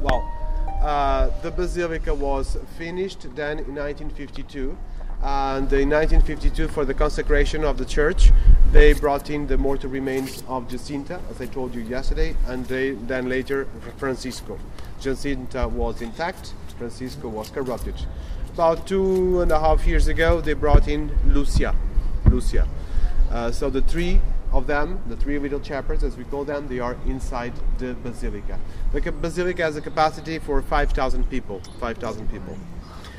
Well, uh, the basilica was finished then in 1952 and in 1952 for the consecration of the church they brought in the mortal remains of jacinta as i told you yesterday and they, then later francisco. Jacinta was intact francisco was corrupted. About two and a half years ago they brought in lucia lucia. Uh, so the three of them, the three little chapels as we call them, they are inside the basilica. The ca- basilica has a capacity for 5,000 people. 5,000 people.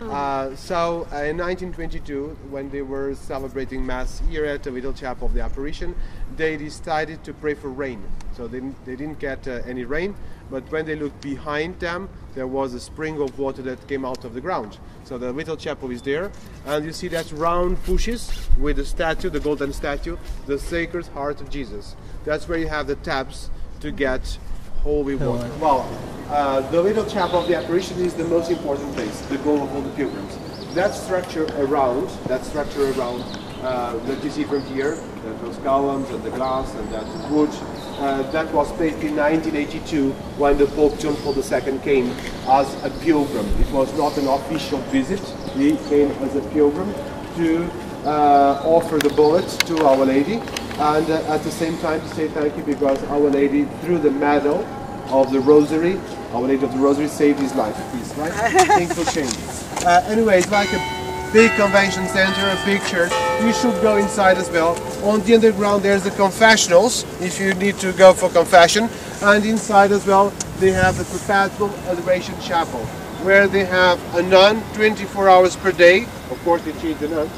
Uh, so uh, in 1922, when they were celebrating Mass here at the little chapel of the apparition, they decided to pray for rain. So they, didn't- they didn't get uh, any rain, but when they looked behind them, there was a spring of water that came out of the ground. So the little chapel is there, and you see that round pushes with the statue, the golden statue, the Sacred Heart of Jesus. That's where you have the taps to get holy water. Well, uh, the little chapel of the apparition is the most important place, the goal of all the pilgrims. That structure around, that structure around uh, that you see from here, those columns and the glass and that wood, uh, that was placed in 1982 when the Pope John Paul II came as a pilgrim. It was not an official visit. He came as a pilgrim to uh, offer the bullet to Our Lady and uh, at the same time to say thank you because Our Lady, through the medal of the Rosary, Our Lady of the Rosary saved his life. Peace, right? Things will change. Uh, anyway, it's like a big convention center, a big church. You should go inside as well. On the underground, there's the confessionals if you need to go for confession, and inside as well, they have the Perpetual Adoration Chapel, where they have a nun 24 hours per day. Of course, they change the nun.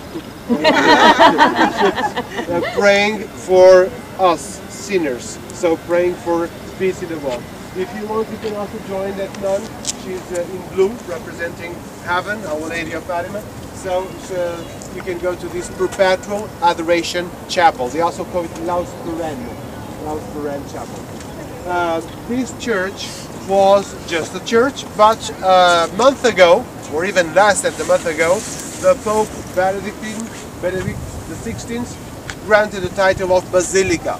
praying for us sinners. So praying for peace in the world. If you want, you can also join that nun. She's uh, in blue, representing heaven, Our Lady of Fatima. So uh, you can go to this perpetual adoration chapel. They also call it Laus Perenne, Laus Perenne Chapel. Uh, this church was just a church, but a month ago, or even less than a month ago, the Pope Benedict, Benedict XVI granted the title of Basilica.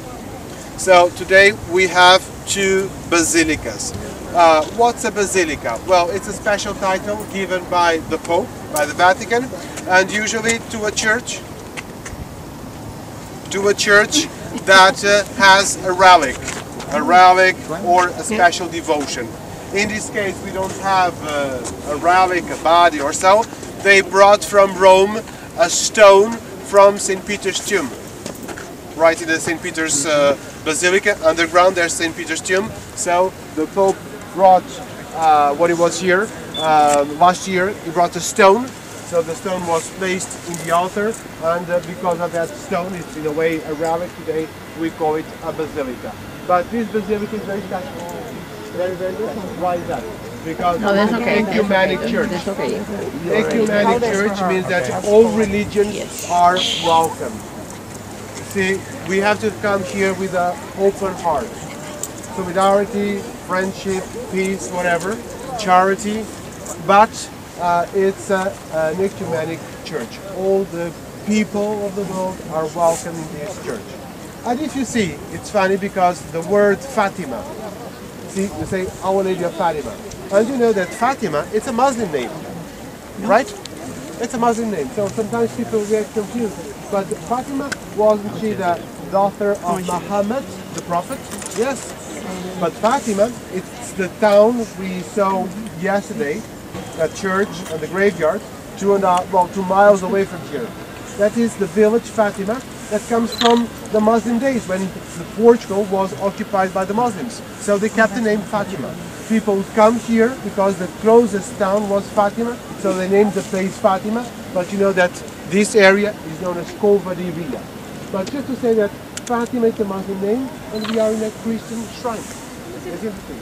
So today we have two basilicas. Uh, what's a basilica? Well, it's a special title given by the Pope, by the Vatican, and usually to a church, to a church that uh, has a relic, a relic or a special devotion. In this case, we don't have uh, a relic, a body or so. They brought from Rome a stone from St. Peter's tomb right in the St. Peter's uh, Basilica. Underground, there's St. Peter's tomb. So the Pope brought, uh, when he was here uh, last year, he brought a stone. So the stone was placed in the altar, and uh, because of that stone, it's in a way a relic today. We call it a basilica. But this basilica is very special. Very, very special. Why is that? Because No, that's okay. ecumenic church. That's okay. Ecumenic church means that all religions are welcome. See, we have to come here with an open heart. Solidarity, friendship, peace, whatever, charity, but uh, it's a, an ecumenic church. All the people of the world are welcome in this church. And if you see, it's funny because the word Fatima, see, you say Our Lady of Fatima. And you know that Fatima, it's a Muslim name, right? It's a Muslim name, so sometimes people get confused. But Fatima wasn't she the daughter of Muhammad, the Prophet? Yes. But Fatima, it's the town we saw yesterday, a church and the graveyard, two and a well, two miles away from here. That is the village Fatima that comes from the Muslim days when Portugal was occupied by the Muslims. So they kept the name Fatima. People would come here because the closest town was Fatima, so they named the place Fatima. But you know that this area is known as Cova da Iria. But just to say that Fatima is a Muslim name and we are in a Christian shrine. Interesting.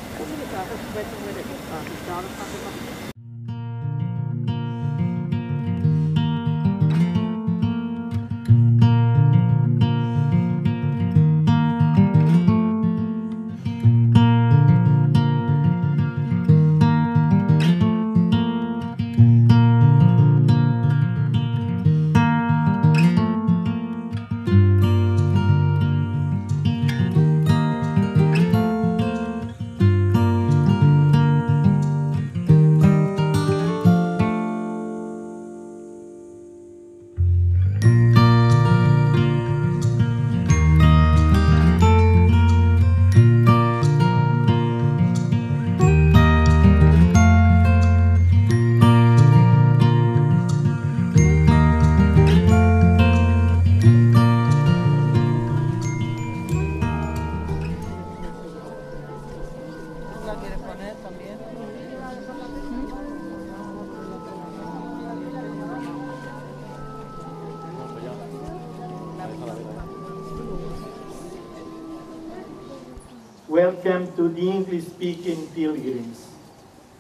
Welcome to the English-speaking pilgrims.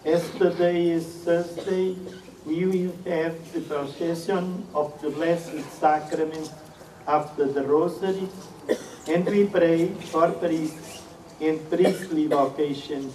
As today is Thursday, we will have the procession of the Blessed Sacrament after the Rosary, and we pray for priests in priestly vocations.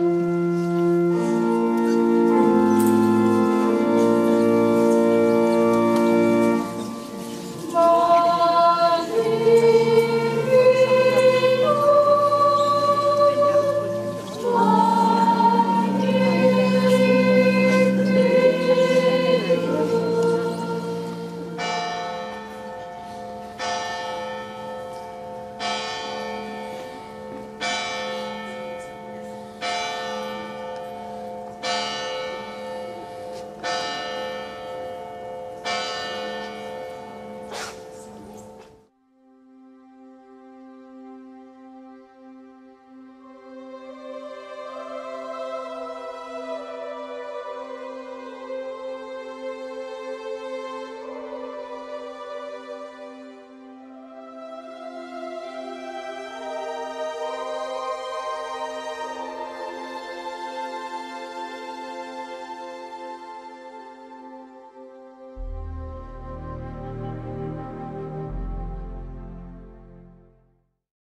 Mm-hmm.